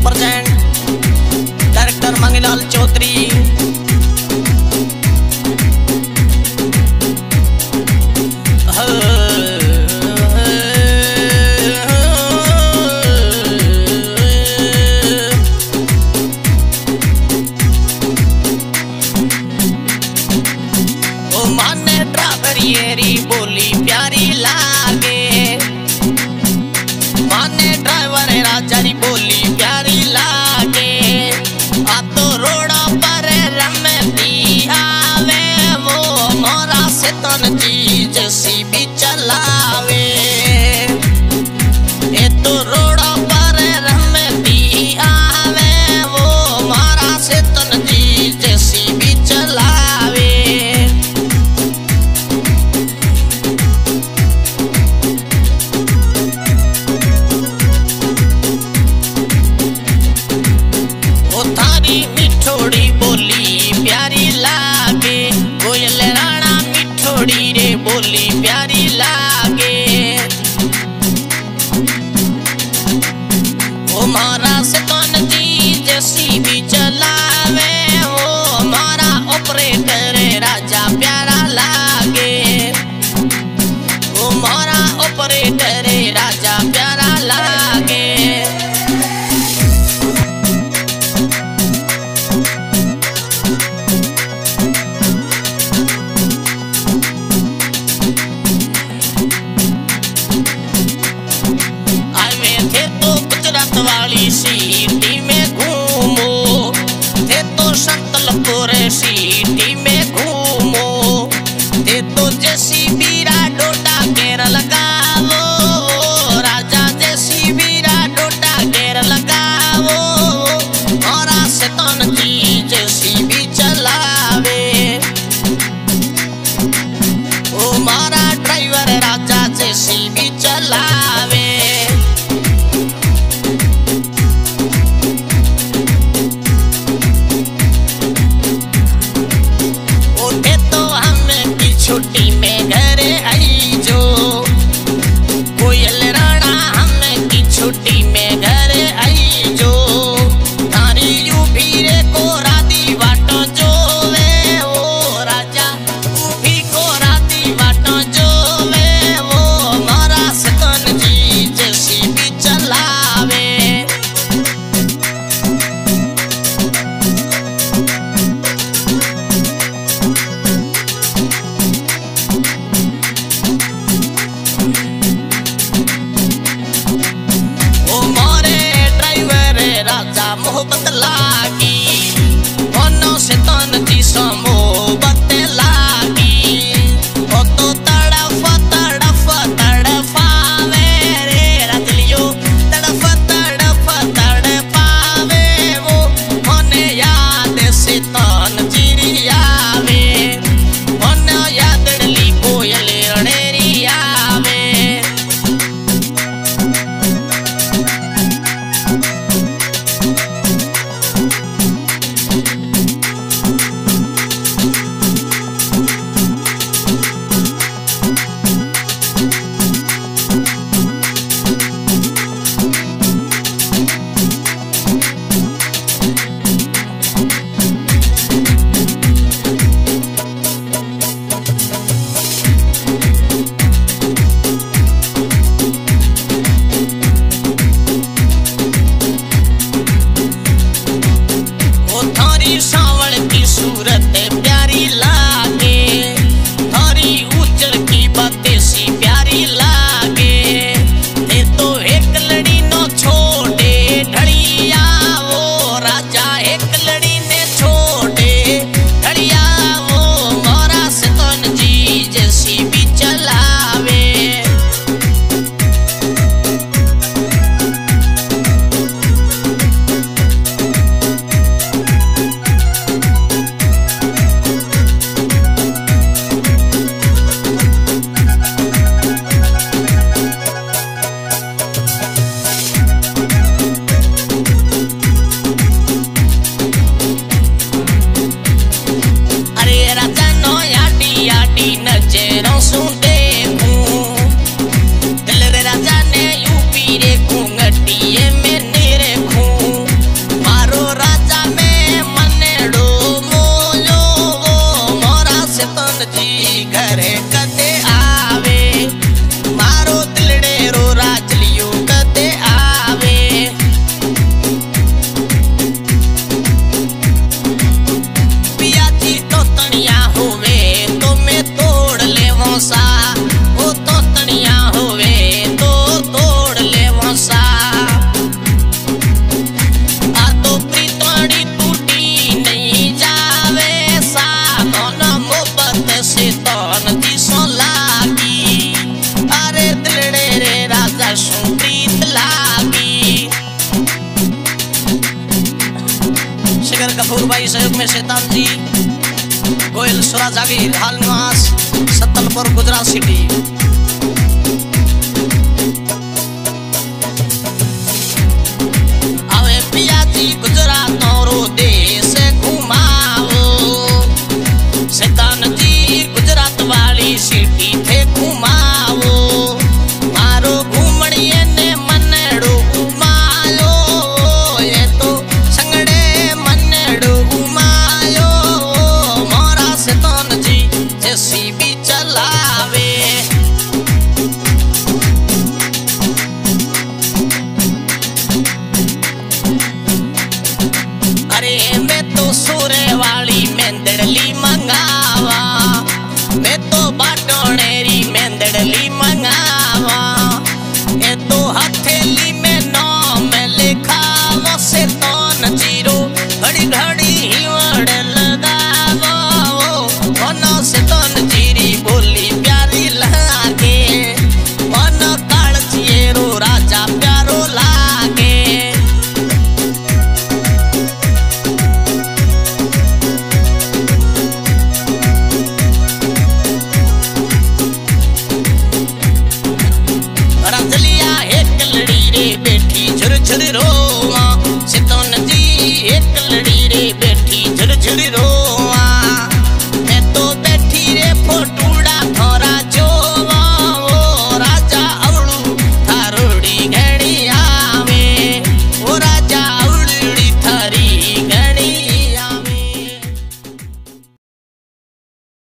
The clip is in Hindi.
Hundred percent director Mangilal Chaudhary. बोली प्यारी लाल तन चीज़ सी भी चलावे। ए तो रो holy ko ho में शताब्दी कोयल सुरा जागीर हाल मास सत्तलपुर गुजरात सिटी